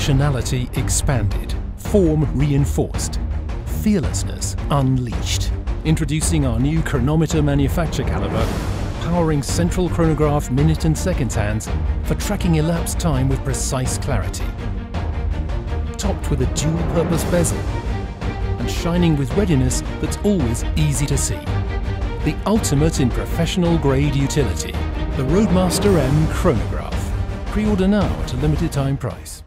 Functionality expanded, form reinforced, fearlessness unleashed. Introducing our new chronometer manufacture caliber, powering central chronograph minute and seconds hands for tracking elapsed time with precise clarity. Topped with a dual-purpose bezel and shining with readiness that's always easy to see. The ultimate in professional grade utility, the Roadmaster M Chronograph. Pre-order now at a limited time price.